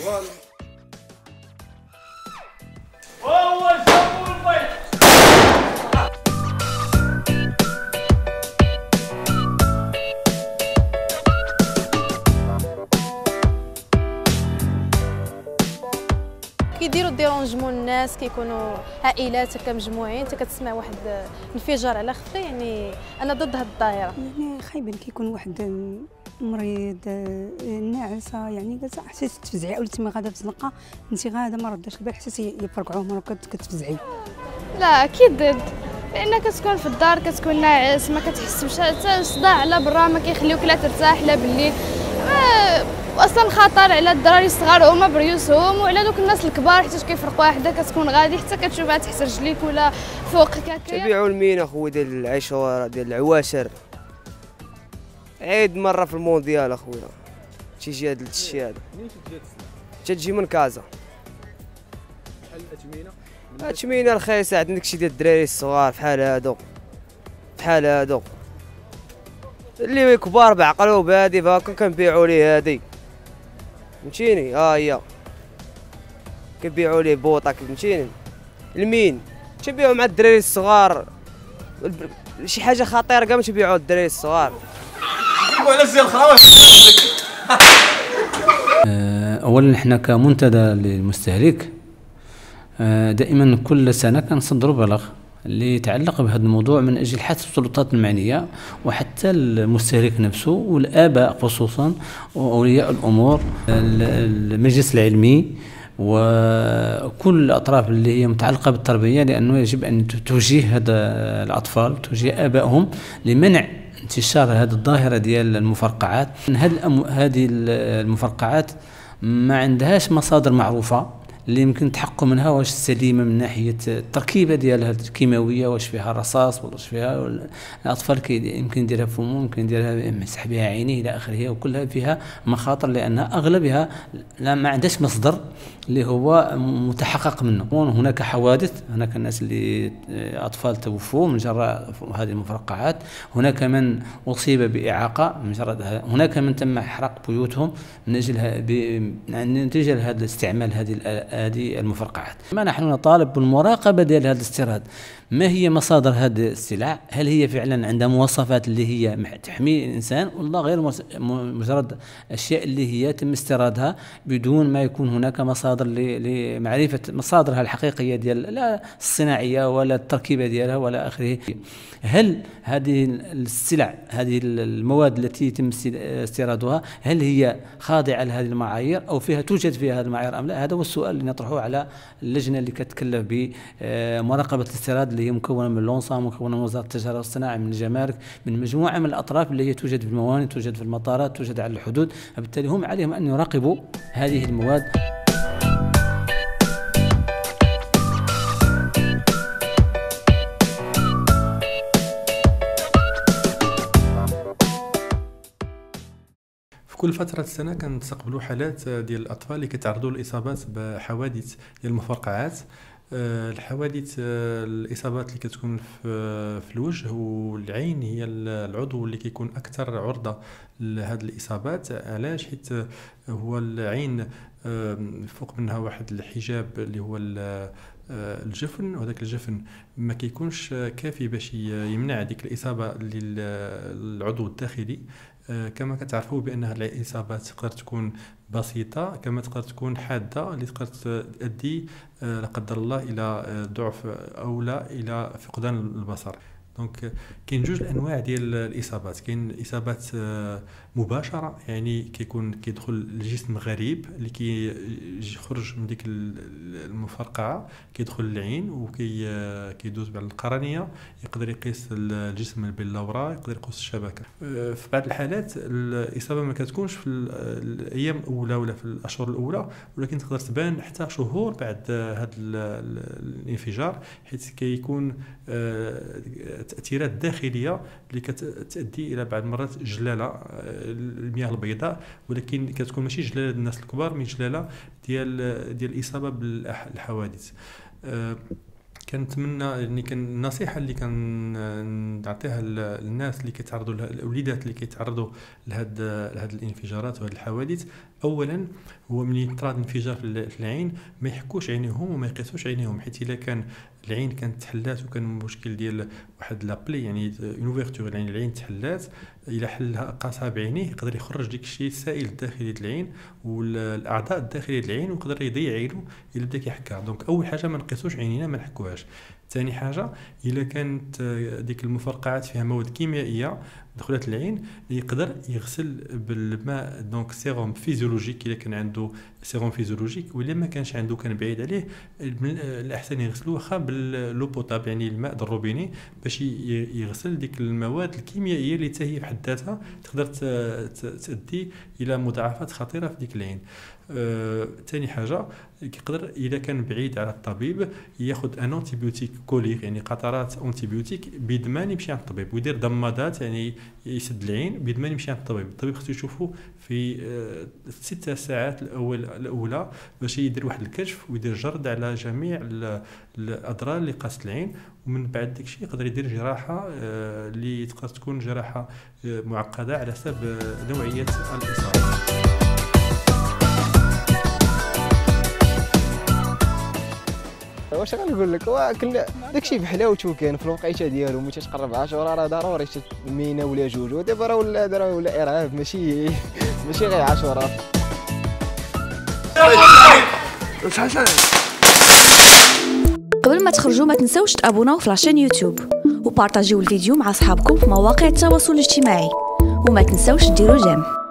One. What was كيديروا ديرونجمون الناس كيكونوا عائلات هكا مجموعين. انت كتسمع واحد انفجار على خفه يعني أنا ضد هذه الظاهرة. يعني خايبا كيكون واحد مريض ناعسه يعني حتى تفزعي أو تما غاده في الزنقه انت غاده ما رداش البال حتى يفرقعوه مره كتفزعي. لا أكيد ضد. لأن كتكون في الدار كتكون ناعس ما كتحس حتى الصداع لا برا ما كيخليوك لا ترتاح لا بالليل. أصلا خطر على الدراري الصغار هما بريوسهم وعلى دوك الناس الكبار حتى كيفرقوا واحدة كتكون غادي. حتى كتشوفها تحت رجليك ولا فوقك تبيعوا المين أخويا ديال العشوار ديال العواشر. عيد مرة في المونديال أخويا. تيجي هذا الشيء هذا. تجي من كازا. بحال الاثمنه اثمنه رخيصه عندك شي ديال الدراري الصغار بحال هادو. بحال هادو. اللي كبار بعقلو بهادي فهاكا كنبيعوا ليه هادي. فهمتيني ها هي كنبيعوا ليه بوطه فهمتيني المين؟ تبيعوا مع الدراري الصغار؟ شي حاجة خطيرة؟ كاع ما تبيعوا الدراري الصغار؟ وعلى زي الخراوه اولا إحنا كمنتدى للمستهلك آه، دائما كل سنة كنصدروا بلاغ اللي يتعلق بهذا الموضوع من أجل حث السلطات المعنية وحتى المستهلك نفسه والآباء خصوصا وأولياء الأمور المجلس العلمي وكل الأطراف اللي هي متعلقة بالتربية لأنه يجب أن توجيه هذا الأطفال توجيه آبائهم لمنع انتشار هذه الظاهرة ديال المفرقعات. هذه المفرقعات ما عندهاش مصادر معروفة. اللي يمكن التحقق منها واش سليمه من ناحية التركيبة ديالها الكيماوية واش فيها رصاص ولا واش فيها الأطفال يمكن يديرها فمه يمكن يديرها يمسح بها عينيه إلى آخره وكلها فيها مخاطر لانها أغلبها لا ما عندهاش مصدر اللي هو متحقق منه هناك حوادث هناك الناس اللي أطفال توفوا من جراء هذه المفرقعات هناك من أصيب بإعاقة من جراء هناك من تم إحراق بيوتهم من أجل نتيجه هذا الاستعمال هذه هذه المفرقعات. ما نحن نطالب بالمراقبة ديال هذا الاستيراد؟ ما هي مصادر هذه السلع هل هي فعلا عندها مواصفات اللي هي تحمي الإنسان ولا غير مجرد أشياء اللي هي تم استيرادها بدون ما يكون هناك مصادر لمعرفة مصادرها الحقيقية ديال لا الصناعية ولا التركيبة ديالها ولا آخره. هل هذه السلع هذه المواد التي يتم استيرادها هل هي خاضعة لهذه المعايير أو فيها توجد فيها هذه المعايير أم لا؟ هذا هو السؤال اللي نطرحه على اللجنة اللي كتكلف بمراقبه الاستيراد اللي هي مكونة من لونسا مكونة من وزارة التجارة والصناعة من الجمارك من مجموعة من الأطراف اللي هي توجد في الموانئ توجد في المطارات توجد على الحدود. وبالتالي هم عليهم أن يراقبوا هذه المواد. كل فترة سنة كنستقبلوا حالات ديال الأطفال اللي كيتعرضوا للإصابات بحوادث ديال المفرقعات. آه، الحوادث آه، الإصابات اللي كتكون في الوجه والعين هي العضو اللي كيكون أكثر عرضة لهذه الإصابات. علاش؟ حيت هو العين فوق منها واحد الحجاب اللي هو الجفن وهذاك الجفن ما كيكونش كافي باش يمنع ديك الإصابة للعضو الداخلي. آه، كما كتعرفوا بان هذه الاصابات تقدر تكون بسيطة كما تقدر تكون حادة اللي تقدر تؤدي آه، لا قدر الله إلى آه، ضعف أو لا إلى فقدان البصر. donc كاين جوج الانواع ديال الاصابات كاين اصابات مباشره يعني كيكون كيدخل الجسم غريب اللي كيخرج من ديك المفرقعه كيدخل للعين وكي كيدوز على القرنيه يقدر يقيس الجسم باللورا يقدر يقيس الشبكة. آه، في بعض الحالات الإصابة ما كتكونش في الأيام الأولى ولا في الأشهر الأولى ولكن تقدر تبان حتى شهور بعد هذا الانفجار حيث كيكون آه، تأثيرات داخلية اللي كتؤدي إلى بعض المرات جلالة آه، المياه البيضاء ولكن كتكون ماشي جلالة الناس الكبار مي جلالة ديال ديال الإصابة بالحوادث. أه كنتمنى يعني كان النصيحة اللي كنعطيها للناس اللي كيتعرضوا الوليدات اللي كيتعرضوا لهاد لهاد الانفجارات وهاد الحوادث اولا هو من يطرى انفجار في العين ما يحكوش عينيهم وما يقيسوش عينيهم حيت إلا كان العين كانت تحلات وكان مشكل ديال واحد لابلي يعني اون يعني العين تحلات إلا حلها قاسها بعينيه يقدر يخرج ديك الشيء السائل الداخلي العين والأعضاء الداخليه العين ويقدر يضيع عينه إلا بدا كيحكها donc أول حاجة ما نقيسوش عينينا ما نحكوهاش. ثاني حاجة إلا كانت ديك المفرقعات فيها مواد كيميائية دخلت العين يقدر يغسل بالماء donc sérum physiologique إلا كان عنده sérum physiologique ولا ما كانش عنده كان بعيد عليه الأحسن يغسلو واخا ب l'eau potable يعني الماء الروبيني باش يغسل ديك المواد الكيميائية اللي حتى هي بحد ذاتها تقدر تؤدي إلى مضاعفات خطيرة في ديك العين. ثاني أه حاجة يقدر إذا كان بعيد على الطبيب ياخذ un antibiotique collyre يعني قطرات antibiotique بيد يمشي عند الطبيب ويدير ضمادات يعني يسد العين بيد يمشي عند الطبيب. الطبيب خصو يشوفو في الست أه ساعات الأول الأولى باش يدير واحد الكشف ويدير جرد على جميع الأضرار اللي قاست العين ومن بعد داك الشيء يقدر يدير جراحة أه اللي تقدر تكون جراحة معقدة على حسب نوعية الإصابة. واش غنقول لك؟ هو كل داكشي بحلاوته كاين في الوقيته ديالو ملي تقرب 10 راه ضروري مينا ولا جوج ودابا راه ولا راه ولا إرهاب ماشي ماشي غير 10 قبل ما تخرجوا ما تنسوش تابوناو في لاشين يوتيوب وبارطاجيو الفيديو مع أصحابكم في مواقع التواصل الاجتماعي. وما تنسوش ديروا جيم.